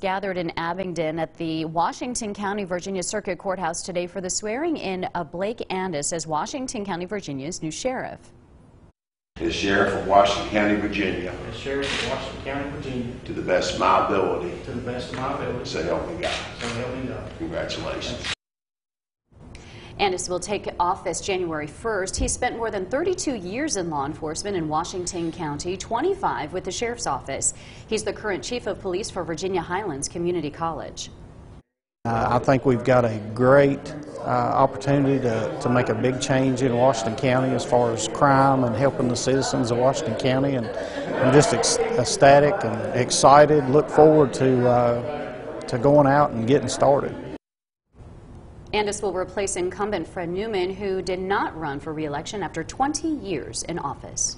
gathered in Abingdon at the Washington County, Virginia Circuit Courthouse today for the swearing in of Blake Andis as Washington County, Virginia's new sheriff. as Sheriff of Washington County, Virginia, as Sheriff of Washington County, Virginia, to the best of my ability, to the best of my ability, so help me God. so help me God. Congratulations. Andis will take office January 1st. He spent more than 32 years in law enforcement in Washington County, 25 with the sheriff's office. He's the current chief of police for Virginia Highlands Community College. Uh, I think we've got a great uh, opportunity to, to make a big change in Washington County as far as crime and helping the citizens of Washington County. And I'm just ec- ecstatic and excited. Look forward to uh, to going out and getting started. Andis will replace incumbent Fred Newman, who did not run for re-election after 20 years in office.